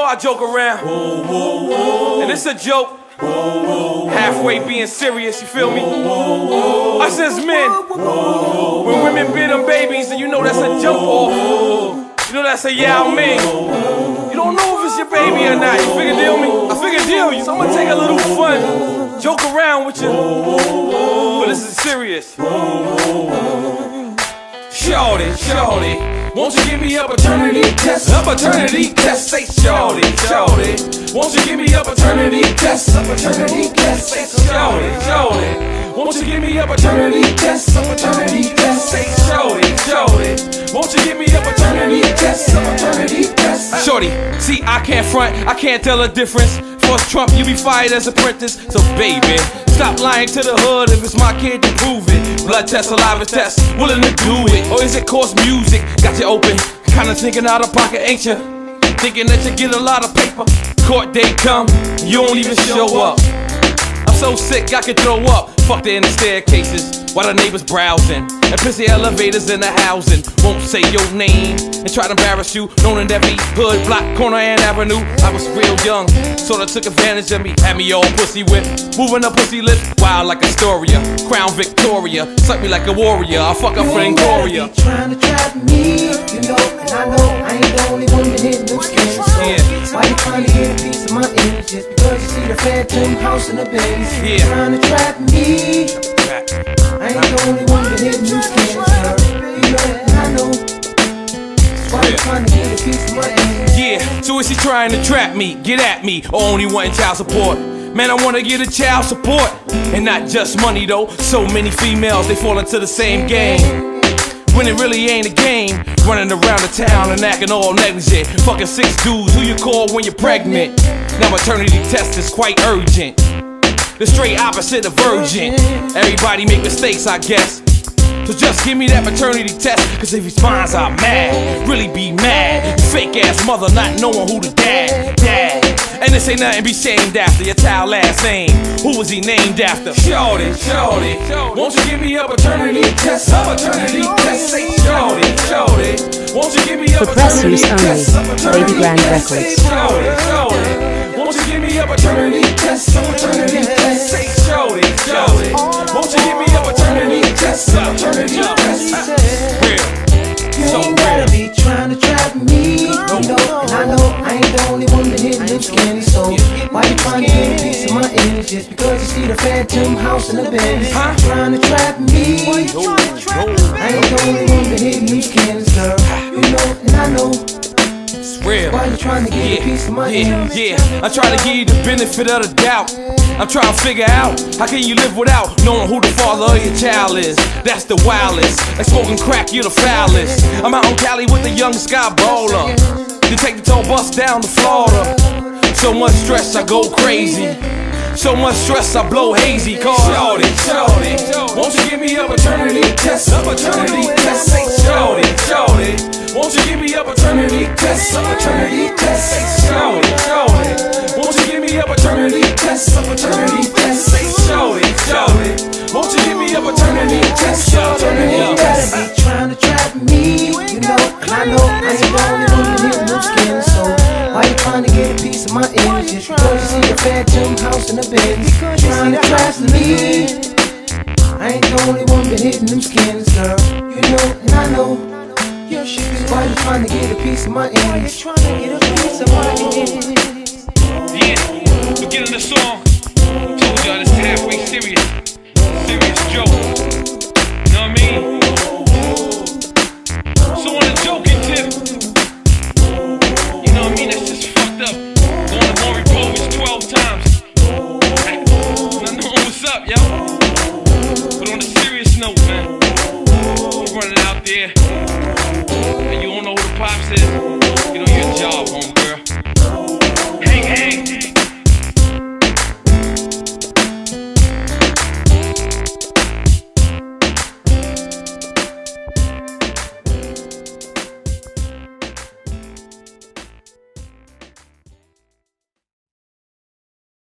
know I joke around. And it's a joke. Halfway being serious, you feel me? Us as men, when women beat them babies, and you know that's a jump off. You know that's a Yao Ming. You don't know if it's your baby or not. You figure deal me? I figure deal you. So I'm gonna take a little fun, joke around with you. But this is serious. Shorty, shorty, won't you give me a paternity test? A paternity test, say shorty, shorty. Won't you give me a paternity test? A paternity test, say shorty, shorty. Won't you give me a paternity test? A paternity test, say shorty, shorty. Won't you give me a paternity test? A paternity test. Shorty, see I can't front, I can't tell a difference. Force Trump, you be fired as apprentice. So baby, stop lying to the hood if it's my kid to prove it. Blood test, saliva test, willing to do it. Or is it course music? Got you open, kinda thinking out of pocket, ain't you? Thinking that you get a lot of paper. Court day come, you don't even show up. I'm so sick I could throw up. Fuck the in the staircases while the neighbors browsing. And pissy elevators in the housing. Won't say your name and try to embarrass you. Known in every hood, block, corner, and avenue. I was real young, sorta took advantage of me. Had me all pussy whip, moving up pussy lips, wild like Astoria. Crown Victoria, suck me like a warrior. I fuck up for Gloria. Trying to trap me, you know, and I know I ain't the only one that hit them skins. So Yeah. why you trying to get a piece of my image? Just because you see the phantom house in the base. Yeah. Trying to trap me, I ain't the only one hit. Girl. You trying to get a piece of? Yeah, so is he trying to trap me, get at me, or only wanting child support? Man, I wanna get a child support. And not just money though. So many females, they fall into the same game. When it really ain't a game. Running around the town and acting all negligent. Fucking six dudes who you call when you're pregnant. Now maternity test is quite urgent. The straight opposite of virgin. Everybody make mistakes, I guess. So just give me that maternity test, cause if he spines, I'm mad. Really be mad. Fake ass mother not knowing who the dad, dad. And this ain't nothing be shamed after your child last name. Who was he named after? Shorty, shorty. Won't you give me a paternity test? A paternity test, say shorty, shorty. Won't you give me a For press paternity use only, test? Babygrande test, Records. Shorty, shorty. Won't you give me a paternity test? A paternity test, say shorty, shorty. Won't you give me a paternity test? A paternity test. Real. You So ain't gotta real. be trying to trap me, you know. And I know I ain't the only one that hit them skinny. So why you trying to get a piece of my image? Just because you see the phantom house in the bed. Huh? Trying to trap me. I ain't the only one that hit them skins, girl. You know, and I know. Real. Why you trying to get a piece of Yeah, yeah. I'm trying to give you the benefit of the doubt. I'm trying to figure out how can you live without knowing who the father of your child is. That's the wildest. Like smoking crack, you're the foulest. I'm out on Cali with the young sky baller. To take the toll bus down to Florida. So much stress, I go crazy. So much stress, I blow hazy. Cause shorty, shorty, won't you give me a paternity test? A paternity test, test? A paternity test, say shorty, shorty. Won't you give me a paternity test? A paternity test, say shorty, shorty. Won't you give me a paternity test? A paternity You test. gotta be trying to trap me, you know. And I know I ain't the only one that hit them skins. So why you trying to get a piece of my image? Just because you see the phantom house in the bed. Trying to trap me. I ain't the only one that hitting them skins, girl. You know, and I know. So why you trying to get a piece of my image? Yeah, beginning the song. Told y'all this is halfway serious. Serious joke. You know what I mean? So on a joking tip, you know what I mean? That's just fucked up. Going to Maury Povich 12 times. Not knowing what's up, yo. But on a serious note, man. I'm running out there and you don't know who the pops is, get on your job, homie.